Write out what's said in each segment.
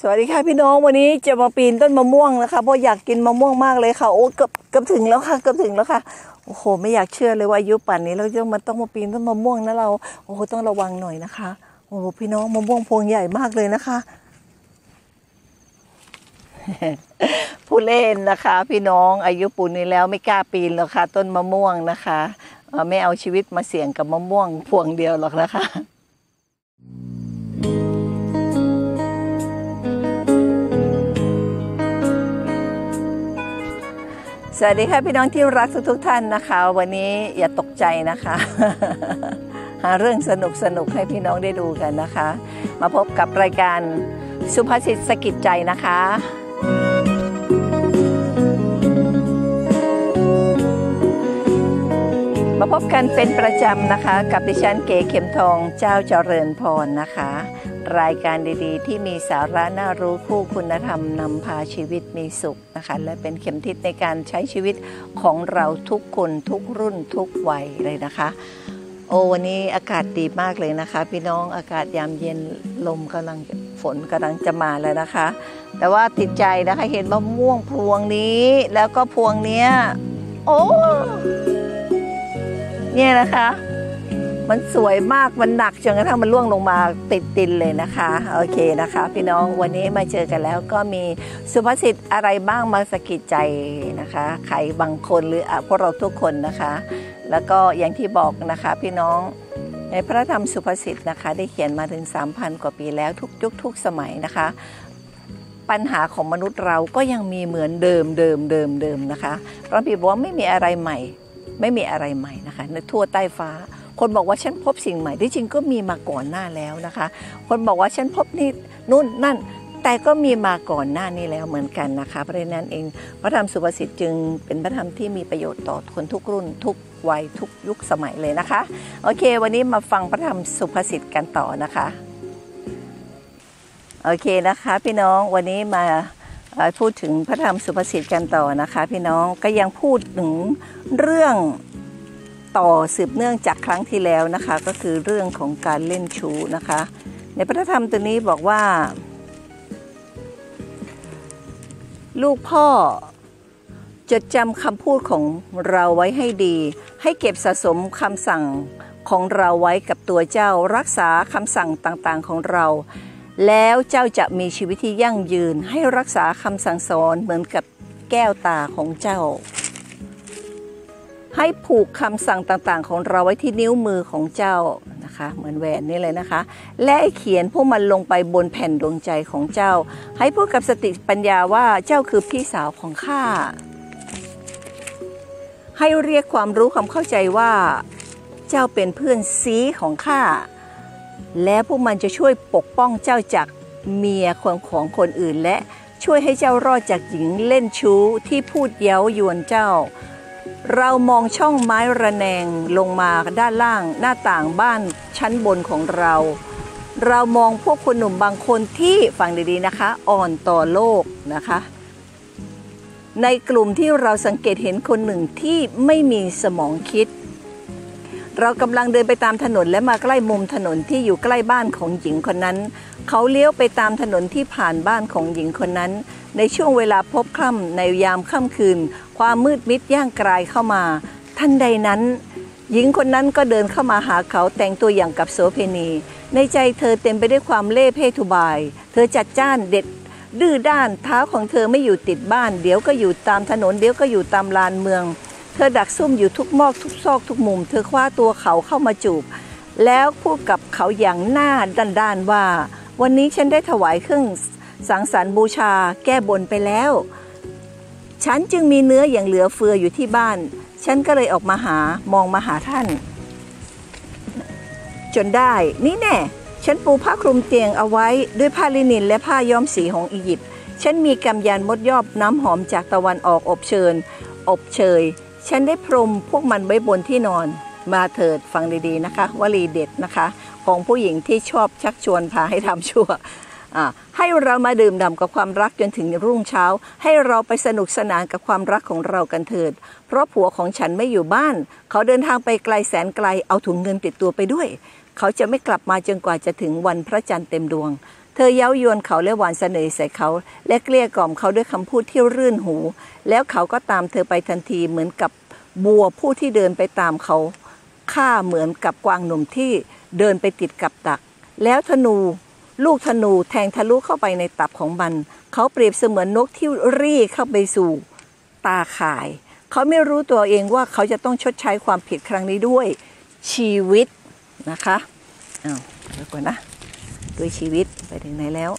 สวัสดีค่ะพี่น้องวันนี้จะมาปีนต้นมะม่วงนะคะเพราะอยากกินมะม่วงมากเลยค่ะโอ้เกือบเกือบถึงแล้วค่ะเกือบถึงแล้วค่ะโอ้โห ไม่อยากเชื่อเลยว่าอายุป่านนี้เราจะมาต้องมาปีนต้นมะม่วงนะเราโอ้โหต้องระวังหน่อยนะคะโอ้โหพี่น้องมะม่วงพวงใหญ่มากเลยนะคะ ผู้เล่นนะคะ พี่น้องอายุปูนนี้แล้วไม่กล้าปีนหรอกค่ะ ต้นมะม่วงนะคะไม่เอาชีวิตมาเสี่ยงกับมะม่วงพวงเดียวหรอกนะคะ วัสดีค่ะพี่น้องที่รักทุกๆท่านนะคะ วันนี้อย่าตกใจนะคะ หาเรื่องสนุกสนุกให้พี่น้องได้ดูกันนะคะ มาพบกับรายการสุภาษิตสกิจใจนะคะ มาพบกันเป็นประจำนะคะ กับดิฉันเก๋เข็มทองเจ้าเจริญพรนะคะ รายการดีๆ ที่มีสาระน่ารู้คู่คุณธรรมนำพาชีวิตมีสุขนะคะและเป็นเข็มทิศในการใช้ชีวิตของเราทุกคนทุกรุ่นทุกวัยเลยนะคะ โอ้วันนี้อากาศดีมากเลยนะคะ พี่น้องอากาศยามเย็นลมกำลังฝนกำลังจะมาแล้วนะคะ แต่ว่าติดใจนะคะเห็นมะม่วงพวงนี้แล้วก็พวงเนี้ยโอ้เนี่ยนะคะ มันสวยมากมันหนักจนกระทั่งมันล่วงลงมาติดดินเลยนะคะ โอเคนะคะ พี่น้องวันนี้มาเจอกันแล้วก็มีสุภาษิตอะไรบ้างมาสะกิดใจนะคะใครบางคนหรืออพวกเราทุกคนนะคะ แล้วก็อย่างที่บอกนะคะ พี่น้องในพระธรรมสุภาษิตนะคะได้เขียนมาถึง 3,000 กว่าปีแล้วทุกยุคทุกสมัยนะคะ ปัญหาของมนุษย์เราก็ยังมีเหมือนเดิมเดิมเดิมเดิมนะคะพระบิดบอกว่าไม่มีอะไรใหม่ ไม่มีอะไรใหม่นะคะในทั่วใต้ฟ้า คนบอกว่าฉันพบสิ่งใหม่ที่จริงก็มีมาก่อนหน้าแล้วนะคะ คนบอกว่าฉันพบนี่นู่นนั่น แต่ก็มีมาก่อนหน้านี้แล้วเหมือนกันนะคะ เพราะฉะนั้นเองพระธรรมสุภาษิตจึงเป็นพระธรรมที่มีประโยชน์ต่อคนทุกรุ่นทุกวัยทุกยุคสมัยเลยนะคะ โอเค วันนี้มาฟังพระธรรมสุภาษิตกันต่อนะคะโอเคนะคะพี่น้องวันนี้มาพูดถึงพระธรรมสุภาษิตกันต่อนะคะ พี่น้องก็ยังพูดถึงเรื่อง ต่อสืบเนื่องจากครั้งที่แล้วนะคะ ก็คือเรื่องของการเล่นชู้นะคะ ในพระธรรมตัวนี้บอกว่า ลูกพ่อจดจำคำพูดของเราไว้ให้ดี ให้เก็บสะสมคำสั่งของเราไว้กับตัวเจ้ารักษาคำสั่งต่างๆของเรา แล้วเจ้าจะมีชีวิตที่ยั่งยืน ให้รักษาคำสั่งสอนเหมือนกับแก้วตาของเจ้า ให้ผูกคำสั่งต่างๆ ของเราไว้ที่นิ้วมือของเจ้านะคะ เหมือนแหวนนี่เลยนะคะ และเขียนพวกมันลงไปบนแผ่นดวงใจของเจ้า ให้พูดกับสติปัญญาว่าเจ้าคือพี่สาวของข้าให้เรียกความรู้ความเข้าใจว่า เจ้าเป็นเพื่อนซีของข้าและพวกมันจะช่วยปกป้องเจ้าจากเมียคนของคนอื่นและช่วยให้เจ้ารอดจากหญิงเล่นชู้ที่พูดเย้ายวนเจ้า เรามองช่องไม้ระแนงลงมาด้านล่างหน้าต่างบ้านชั้นบนของเรา เรามองพวกคนหนุ่มบางคนที่ฟังดีๆนะคะ อ่อนต่อโลกนะคะ ในกลุ่มที่เราสังเกตเห็นคนหนึ่งที่ไม่มีสมองคิด เรากำลังเดินไปตามถนนและมาใกล้มุมถนนที่อยู่ใกล้บ้านของหญิงคนนั้น เขาเลี้ยวไปตามถนนที่ผ่านบ้านของหญิงคนนั้น ในช่วงเวลาพบค่ำในยามค่ำคืน ความมืดมิดย่างกรายเข้ามาทันใดนั้น หญิงคนนั้นก็เดินเข้ามาหาเขาแต่งตัวอย่างกับโสเพณี ในใจเธอเต็มไปด้วยความเล่ห์เพทุบาย เธอจัดจ้านเด็ดดื้อด้านเท้าของเธอไม่อยู่ติดบ้าน เดี๋ยวก็อยู่ตามถนนเดี๋ยวก็อยู่ตามลานเมือง เธอดักซุ่มอยู่ทุกมอกทุกซอกทุกมุม เธอคว้าตัวเขาเข้ามาจูบ แล้วพูดกับเขาอย่างหน้าด้านๆว่า วันนี้ฉันได้ถวายเครื่องสังสรรค์บูชาแก้บนไปแล้ว ฉันจึงมีเนื้ออย่างเหลือเฟืออยู่ที่บ้าน ฉันก็เลยออกมาหามองมาหาท่าน จนได้นี่แน่ ฉันปูผ้าคลุมเตียงเอาไว้ด้วยผ้าลินินและผ้าย้อมสีของอียิปต์ฉันมีกำยานมดยอบน้ำหอมจากตะวันออกอบเชิญอบเชย ฉันได้พรมพวกมันไว้บนที่นอนมาเถิดฟังดีๆนะคะ วลีเด็ดนะคะ ของผู้หญิงที่ชอบชักชวนพาให้ทำชั่วอ่าให้เรามาดื่มด่ำกับความรักจนถึงรุ่งเช้า ให้เราไปสนุกสนานกับความรักของเรากันเถิด เพราะผัวของฉันไม่อยู่บ้าน เขาเดินทางไปไกลแสนไกลเอาถุงเงินติดตัวไปด้วย เขาจะไม่กลับมาจนกว่าจะถึงวันพระจันทร์เต็มดวง เธอเย้ายวนเขาและหวานเสน่ห์ใส่เขา และเกลี้ยกล่อมเขาด้วยคำพูดที่รื่นหู แล้วเขาก็ตามเธอไปทันทีเหมือนกับบัวผู้ที่เดินไปตามเขาข้าเหมือนกับกวางหนุ่มที่เดินไปติดกับดัก แล้วธนู ลูกธนูแทงทะลุเข้าไปในตับของมัน เขาเปรียบเสมือนนกที่รีเข้าไปสู่ ตาข่าย เขาไม่รู้ตัวเองว่าเขาจะต้องชดใช้ความผิดครั้งนี้ด้วยชีวิตนะคะอ้าวเดี๋ยวก่อนนะ ด้วยชีวิตไปถึงไหนแล้ว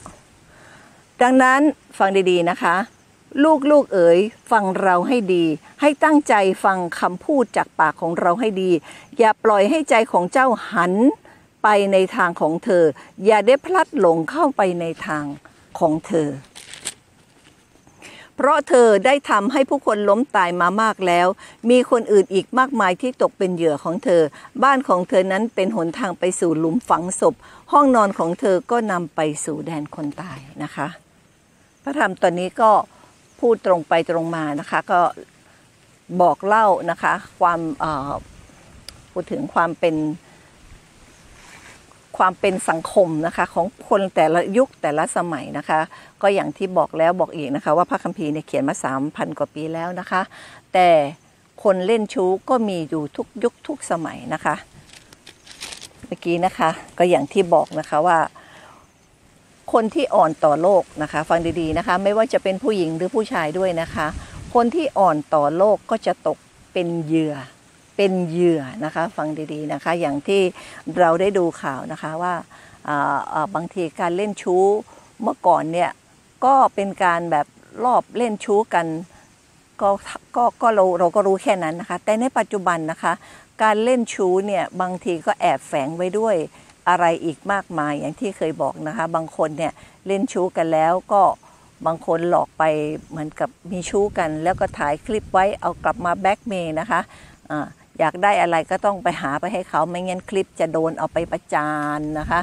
ดังนั้นฟังดีๆนะคะ ลูกลูกเอ๋ยฟังเราให้ดี ให้ตั้งใจฟังคำพูดจากปากของเราให้ดี อย่าปล่อยให้ใจของเจ้าหันไปในทางของเธอ อย่าได้พลัดหลงเข้าไปในทางของเธอ เพราะเธอได้ทำให้ผู้คนล้มตายมามากแล้ว มีคนอื่นอีกมากมายที่ตกเป็นเหยื่อของเธอ บ้านของเธอนั้นเป็นหนทางไปสู่หลุมฝังศพ ห้องนอนของเธอก็นำไปสู่แดนคนตายนะคะ พระธรรมตอนนี้ก็พูดตรงไปตรงมานะคะ ก็บอกเล่านะคะ ความอ่อพูดถึงความเป็นความเป็นสังคมนะคะของคนแต่ละยุคแต่ละสมัยนะคะ ก็อย่างที่บอกแล้วบอกอีกนะคะ ว่าพระคัมภีร์เนี่ยเขียนมา3,000กว่าปีแล้วนะคะ แต่คนเล่นชู้ก็มีอยู่ทุกยุคทุกสมัยนะคะ เมื่อกี้นะคะ ก็อย่างที่บอกนะคะว่า คนที่อ่อนต่อโลกนะคะ ฟังดีๆนะคะ ไม่ว่าจะเป็นผู้หญิงหรือผู้ชายด้วยนะคะ คนที่อ่อนต่อโลกก็จะตกเป็นเหยื่อเป็นเหยื่อนะคะ ฟังดีๆนะคะ อย่างที่เราได้ดูข่าวนะคะว่าบางทีการเล่นชู้เมื่อก่อนเนี่ยก็เป็นการแบบรอบเล่นชู้กันก็ก็ก็เราเราก็รู้แค่นั้นนะคะ แต่ในปัจจุบันนะคะ การเล่นชู้เนี่ยบางทีก็แอบแฝงไว้ด้วยอะไรอีกมากมายอย่างที่เคยบอกนะคะ บางคนเนี่ยเล่นชู้กันแล้วก็บางคนหลอกไปเหมือนกับมีชู้กัน แล้วก็ถ่ายคลิปไว้เอากลับมาแบ็กเมย์นะคะอ่าอยากได้อะไรก็ต้องไปหาไปให้เขาไม่งั้นคลิปจะโดนเอาไปประจานนะคะ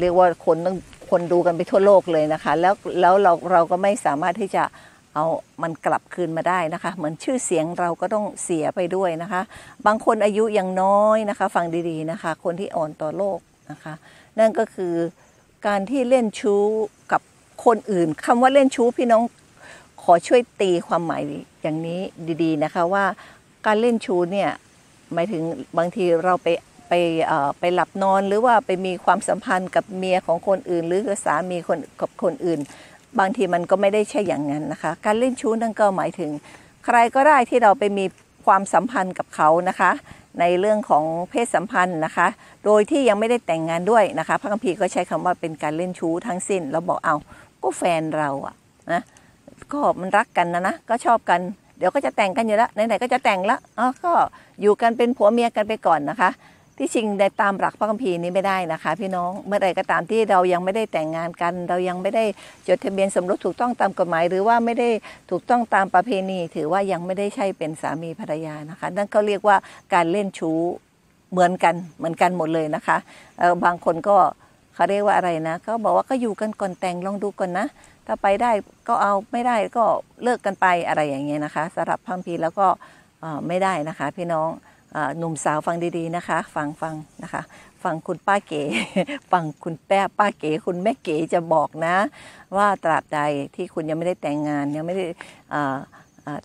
เรียกว่าคนต้องคนดูกันไปทั่วโลกเลยนะคะ แล้วแล้วเราเราก็ไม่สามารถที่จะ เอามันกลับคืนมาได้นะคะ เหมือนชื่อเสียงเราก็ต้องเสียไปด้วยนะคะ บางคนอายุยังน้อยนะคะ ฟังดีๆนะคะ คนที่อ่อนต่อโลกนะคะ นั่นก็คือการที่เล่นชู้กับคนอื่นคำว่าเล่นชู้พี่น้องขอช่วยตีความหมายอย่างนี้ดีๆนะคะว่าการเล่นชู้เนี่ยหมายถึงบางทีเราไปไปไปหลับนอนหรือว่าไปมีความสัมพันธ์กับเมียของคนอื่น หรือกับสามีคนกับคนอื่น บางทีมันก็ไม่ได้ใช่อย่างนั้นนะคะ การเล่นชู้นั่นก็หมายถึง ใครก็ได้ที่เราไปมีความสัมพันธ์กับเขานะคะ ในเรื่องของเพศสัมพันธ์นะคะ โดยที่ยังไม่ได้แต่งงานด้วยนะคะ พระคัมภีร์ก็ใช้คำว่าเป็นการเล่นชู้ทั้งสิ้นเราบอกเอาก็แฟนเราอะนะก็มันรักกันนะนะก็ชอบกันเดี๋ยวก็จะแต่งกันอยู่แล้วไหนๆก็จะแต่งละอ๋อก็อยู่กันเป็นผัวเมียกันไปก่อนนะคะ ที่จริงในตามหลักพระคัมภีร์นี้ไม่ได้นะคะ พี่น้องเมื่อใดก็ตามที่เรายังไม่ได้แต่งงานกัน เรายังไม่ได้จดทะเบียนสมรสถูกต้องตามกฎหมาย หรือว่าไม่ได้ถูกต้องตามประเพณี ถือว่ายังไม่ได้ใช่เป็นสามีภรรยานะคะ นั่นก็เรียกว่าการเล่นชู้เหมือนกันเหมือนกันหมดเลยนะคะบางคนก็เขาเรียกว่าอะไรนะเขาบอกว่าก็อยู่กันก่อนแต่งลองดูก่อนนะถ้าไปได้ก็เอาไม่ได้ก็เลิกกันไปอะไรอย่างเงี้ยนะคะสำหรับพระคัมภีร์แล้วก็ไม่ได้นะคะ พี่น้อง หนุ่มสาวฟังดีๆนะคะ ฟังฟังนะคะ ฟังคุณป้าเก๋ ฟังคุณแป้ป้าเก๋ คุณแม่เก๋จะบอกนะ ว่าตราบใดที่คุณยังไม่ได้แต่งงานยังไม่ได้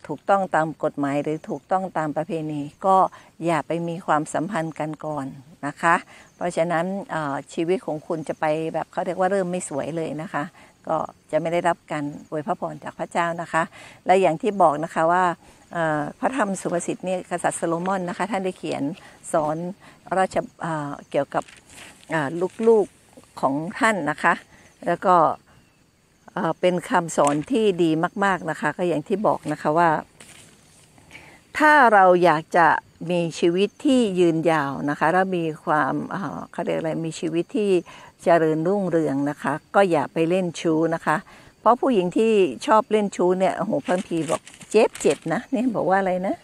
ถูกต้องตามกฎหมายหรือถูกต้องตามประเพณี ก็อย่าไปมีความสัมพันธ์กันก่อนนะคะ เพราะฉะนั้นชีวิตของคุณจะไปแบบเขาเรียกว่าเริ่มไม่สวยเลยนะคะ ก็จะไม่ได้รับการอวยพระพรจากพระเจ้านะคะ และอย่างที่บอกนะคะว่า พระธรรมสุภาษิตเนี่ยกษัตริย์โซโลมอนนะคะท่านได้เขียนสอนราชเกี่ยวกับลูกๆของท่านนะคะ แล้วก็เป็นคำสอนที่ดีมาก ๆนะคะ ก็อย่างที่บอกนะคะว่า ถ้าเราอยากจะมีชีวิตที่ยืนยาวนะคะและมีความเอ่อเขาเรียกอะไรมีชีวิตที่เจริญรุ่งเรืองนะคะ ก็อย่าไปเล่นชู้นะคะ เพราะผู้หญิงที่ชอบเล่นชู้เนี่ยโอ้โหพันพีบอก เจ็บเจ็บนะเนี่ยบอกว่าอะไรนะ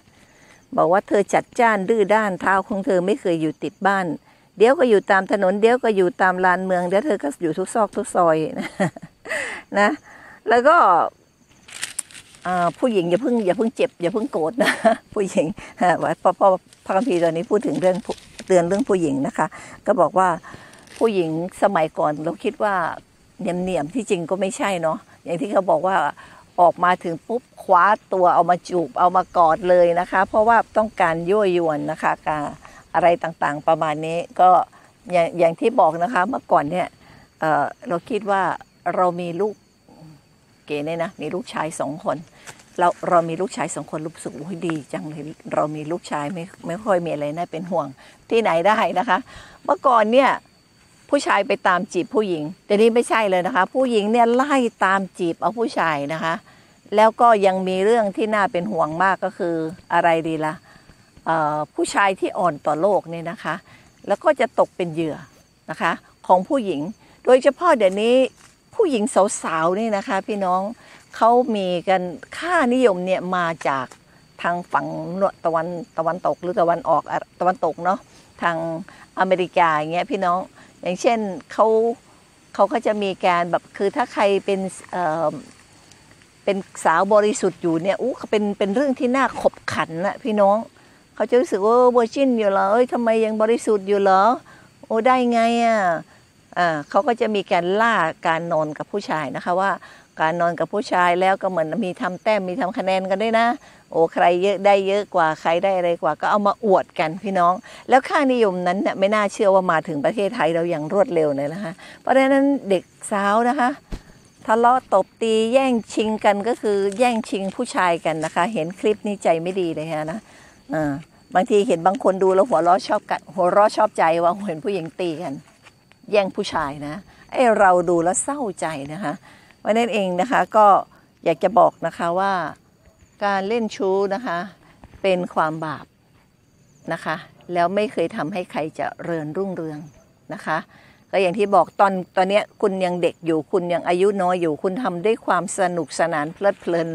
บอกว่าเธอจัดจ้านดื้อด้านเท้าของเธอไม่เคยอยู่ติดบ้าน เดี๋ยวก็อยู่ตามถนน เดี๋ยวก็อยู่ตามลานเมืองเดี๋ยวเธอก็อยู่ทุกซอกทุกซอยนะ แล้วก็ผู้หญิงอย่าเพิ่งอย่าเพิ่งเจ็บอย่าเพิ่งโกรธนะผู้หญิงอ่าว่าเพราะพราะพระคัมภีร์ตอนนี้พูดถึงเรื่องเตือนเรื่องผู้หญิงนะคะ ก็บอกว่าผู้หญิงสมัยก่อนเราคิดว่าเหนียมๆที่จริงก็ไม่ใช่เนาะอย่างที่เขาบอกว่า ออกมาถึงปุ๊บคว้าตัวเอามาจูบเอามากอดเลยนะคะ เพราะว่าต้องการยั่วยวนนะคะการอะไรต่างๆประมาณนี้ก็อย่างอย่างที่บอกนะคะเมื่อก่อนเนี่ยเเราคิดว่าเรามีลูกเก๋เนี่ยนะมีลูกชายสองคนเราเรามีลูกชายสองคนรู้สึกโอ้ยดีจังเลยเรามีลูกชายไม่ไม่ค่อยมีอะไรน่าเป็นห่วงที่ไหนได้นะคะ เมื่อก่อนเนี่ย ผู้ชายไปตามจีบผู้หญิง แต่นี่ไม่ใช่เลยนะคะ ผู้หญิงเนี่ยไล่ตามจีบเอาผู้ชายนะคะ แล้วก็ยังมีเรื่องที่น่าเป็นห่วงมากก็คืออะไรดีละ่ะผู้ชายที่อ่อนต่อโลกเนี่ยนะคะ แล้วก็จะตกเป็นเหยื่อนะคะของผู้หญิง โดยเฉพาะเดี๋ยวนี้ผู้หญิงสาวๆนี่นะคะ พี่น้องเขามีกันค่านิยมเนี่ยมาจากทางฝั่งตะวันตะวันตกหรือตะวันออกตะวันตกเนาะทางอเมริกาอย่างเงี้ยพี่น้อง อย่างเช่นเขาเขาก็จะมีการแบบคือถ้าใครเป็นเเป็นสาวบริสุทธิ์อยู่เนี่ยอู้เป็นเป็นเรื่องที่น่าขบขันนะพี่น้องเขาจะรู้สึกว่า virgin อยู่เหรอเอ้ยทำไมยังบริสุทธิ์อยู่เหรอโอ้ได้ไงอะอ่าเขาก็จะมีการล่าการนอนกับผู้ชายนะคะว่า การนอนกับผู้ชายแล้วก็เหมือนมีทำแต้มมีทำคะแนนกันด้วยนะ โอ้ใครเยอะได้เยอะกว่าใครได้อะไรกว่า ก็เอามาอวดกันพี่น้อง แล้วค่านิยมนั้นเนี่ยไม่น่าเชื่อว่ามาถึงประเทศไทยเราอย่างรวดเร็วเลยนะคะเพราะฉะนั้นเด็กสาวนะคะทะเลาะตบตีแย่งชิงกันก็คือแย่งชิงผู้ชายกันนะคะ เห็นคลิปนี้ใจไม่ดีเลยฮะนะอ่าบางทีเห็นบางคนดูแล้วหัวเราะชอบกันหัวเราะชอบใจว่าเห็นผู้หญิงตีกัน แย่งผู้ชายนะไอเราดูแล้วเศร้าใจนะคะ ราะนั้นเองนะคะก็อยากจะบอกนะคะว่าการเล่นชู้นะคะเป็นความบาปนะคะ แล้วไม่เคยทำให้ใครจะเริญรุ่งเรืองนะคะก็อย่างที่บอกตอนตอนนี้คุณยังเด็กอยู่คุณยังอายุน้อยอยู่ คุณทำด้วยความสนุกสนานเพลิดเพลิน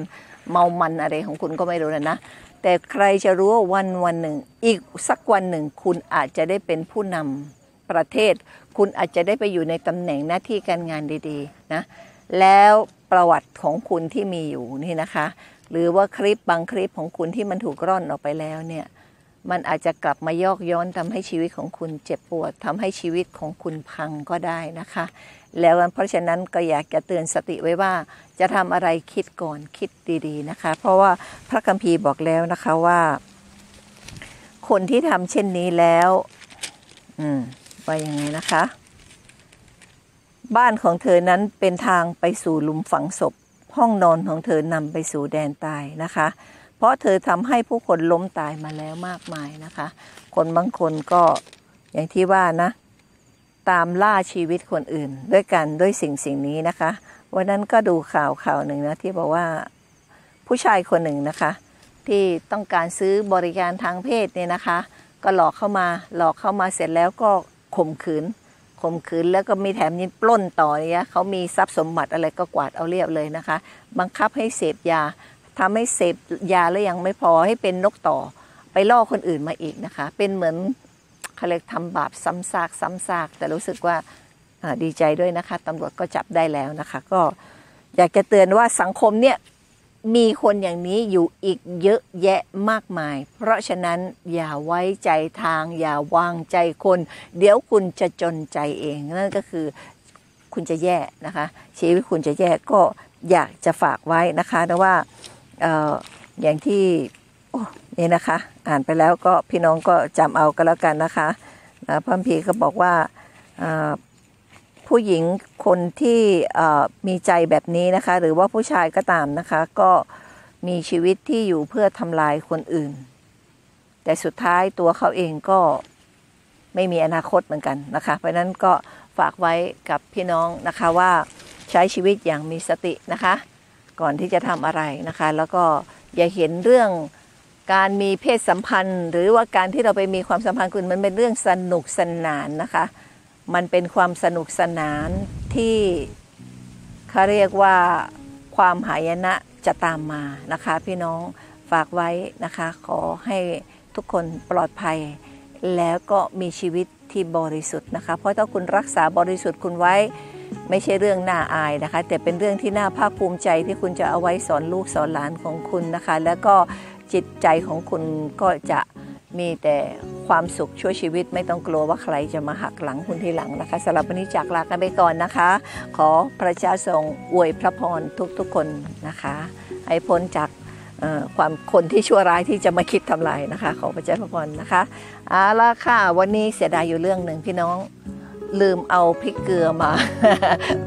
เมามันอะไรของคุณก็ไม่รู้นะนะแต่ใครจะรู้ว่าวันวันหนึ่ง อีกสักวันหนึ่ง คุณอาจจะได้เป็นผู้นำประเทศ คุณอาจจะได้ไปอยู่ในตำแหน่งหน้าที่การงานดีๆนะ แล้วประวัติของคุณที่มีอยู่นี่นะคะ หรือว่าคลิปบางคลิปของคุณที่มันถูกร่อนออกไปแล้วเนี่ยมันอาจจะกลับมายอกย้อนทำให้ชีวิตของคุณเจ็บปวดทำให้ชีวิตของคุณพังก็ได้นะคะ แล้วเพราะฉะนั้นก็อยากจะเตือนสติไว้ว่า จะทำอะไรคิดก่อนคิดดีๆนะคะ เพราะว่าพระคัมภีร์บอกแล้วนะคะว่า คนที่ทำเช่นนี้แล้ว อืมว่ายังไงนะคะ บ้านของเธอนั้นเป็นทางไปสู่หลุมฝังศพ ห้องนอนของเธอนำไปสู่แดนตายนะคะ เพราะเธอทำให้ผู้คนล้มตายมาแล้วมากมายนะคะ คนบางคนก็อย่างที่ว่านะ ตามล่าชีวิตคนอื่น ด้วยกันด้วยสิ่งสิ่งนี้นะคะ วันนั้นก็ดูข่าวข่าวหนึ่งนะที่บอกว่าผู้ชายคนหนึ่งนะคะ ที่ต้องการซื้อบริการทางเพศเนี่ยนะคะ ก็หลอกเข้ามาหลอกเข้ามาเสร็จแล้วก็ข่มขืน ข่มขืนแล้วก็มีแถมยิงปล้นต่อเนี่ยเขามีทรัพย์สมบัติอะไรก็กวาดเอาเรียบเลยนะคะ บังคับให้เสพยาทำให้เสพยาแล้วยังไม่พอให้เป็นนกต่อ ไปล่อคนอื่นมาอีกนะคะ เป็นเหมือนเขาเรียกทำบาปซ้ำซากซ้ำซาก แต่รู้สึกว่าดีใจด้วยนะคะตำรวจก็จับได้แล้วนะคะ ก็อยากจะเตือนว่าสังคมเนี่ย มีคนอย่างนี้อยู่อีกเยอะแยะมากมาย เพราะฉะนั้นอย่าไว้ใจทาง อย่าวางใจคน เดี๋ยวคุณจะจนใจเอง นั่นก็คือคุณจะแย่นะคะ ชีวิตคุณจะแย่ก็อยากจะฝากไว้นะคะนะว่าอออย่างที่นี่นะคะ อ่านไปแล้วก็พี่น้องก็จำเอาก็แล้วกันนะคะพระพีก็บอกว่า ผู้หญิงคนที่มีใจแบบนี้นะคะ หรือว่าผู้ชายก็ตามนะคะ ก็มีชีวิตที่อยู่เพื่อทำลายคนอื่น แต่สุดท้ายตัวเขาเองก็ไม่มีอนาคตเหมือนกันนะคะ เพราะนั้นก็ฝากไว้กับพี่น้องนะคะว่าใช้ชีวิตอย่างมีสตินะคะ ก่อนที่จะทำอะไรนะคะ แล้วก็อย่าเห็นเรื่องการมีเพศสัมพันธ์ หรือว่าการที่เราไปมีความสัมพันธ์คุณมันเป็นเรื่องสนุกสนานนะคะ มันเป็นความสนุกสนานที่เขาเรียกว่าความหายนะจะตามมานะคะ พี่น้องฝากไว้นะคะ ขอให้ทุกคนปลอดภัย แล้วก็มีชีวิตที่บริสุทธิ์นะคะ เพราะถ้าคุณรักษาบริสุทธิ์คุณไว้ ไม่ใช่เรื่องน่าอายนะคะ แต่เป็นเรื่องที่น่าภาคภูมิใจที่คุณจะเอาไว้สอนลูกสอนหลานของคุณนะคะ แล้วก็จิตใจของคุณก็จะ มีแต่ความสุขช่วยชีวิตไม่ต้องกลัวว่าใครจะมาหักหลังคุณทีหลังนะคะสำหรับวันนี้จากลากันไปก่อนนะคะ ขอพระเจ้าทรงอวยพระพรทุกๆคนนะคะ ให้พ้นจากความคนที่ชั่วร้ายที่จะมาคิดทำลายนะคะ ขอพระเจ้าพระพรนะคะเอาละค่ะวันนี้เสียดายอยู่เรื่องหนึ่งพี่น้องลืมเอาพริกเกลือมา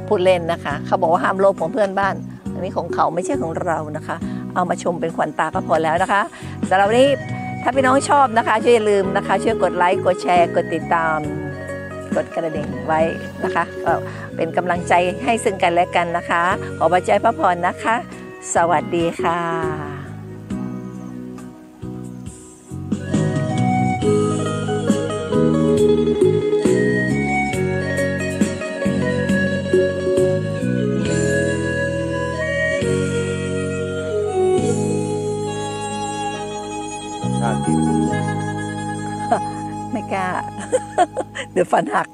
พูดเล่นนะคะ เขาบอกว่าห้ามโลภของเพื่อนบ้าน อันนี้ของเขาไม่ใช่ของเรานะคะ เอามาชมเป็นขวัญตาก็พอแล้วนะคะสำหรับวันนี้ ถ้าพี่น้องชอบนะคะ ช่วยอย่าลืมนะคะ ช่วยกดไลค์กดแชร์ กดติดตาม กดกระดิ่งไว้นะคะก็เป็นกำลังใจให้ซึ่งกันและกันนะคะ ขอพระเจ้าพระพรนะคะ สวัสดีค่ะ เดี๋ยวฟันหัก